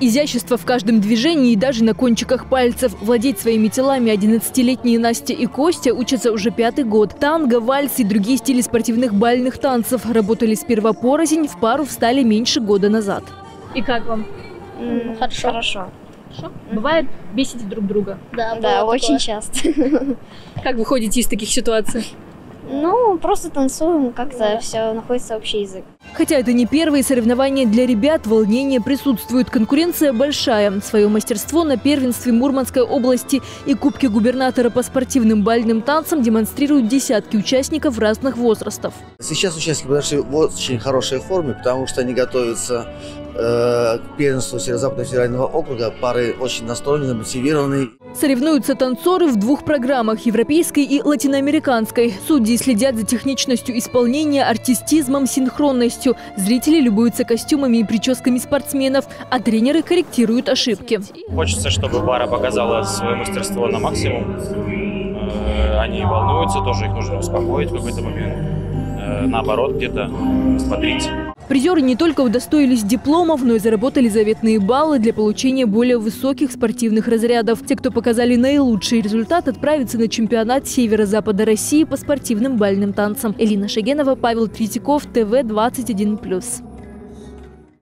Изящество в каждом движении и даже на кончиках пальцев. Владеть своими телами 11-летние Настя и Костя учатся уже пятый год. Танго, вальс и другие стили спортивных бальных танцев работали сперва порознь, в пару встали меньше года назад. И как вам? Хорошо. Хорошо. Хорошо? Бывает, бесите друг друга. Да, да, очень часто. Как вы ходите из таких ситуаций? Ну, просто танцуем, как-то все находится общий язык. Хотя это не первые соревнования для ребят, волнение присутствует. Конкуренция большая. Свое мастерство на первенстве Мурманской области и Кубке губернатора по спортивным бальным танцам демонстрируют десятки участников разных возрастов. Сейчас участники наши в очень хорошей форме, потому что они готовятся э, к первенству Северо-Западного федерального округа. Пары очень настроены, мотивированы. Соревнуются танцоры в двух программах – европейской и латиноамериканской. Судьи следят за техничностью исполнения, артистизмом, синхронностью. Зрители любуются костюмами и прическами спортсменов, а тренеры корректируют ошибки. Хочется, чтобы пара показала свое мастерство на максимум. Э, Они волнуются, тоже их нужно успокоить в какой-то момент. Э, Наоборот, где-то смотрите. Призеры не только удостоились дипломов, но и заработали заветные баллы для получения более высоких спортивных разрядов. Те, кто показали наилучший результат, отправятся на чемпионат Северо-Запада России по спортивным бальным танцам. Элина Шагенова, Павел Третьяков, ТВ 21+.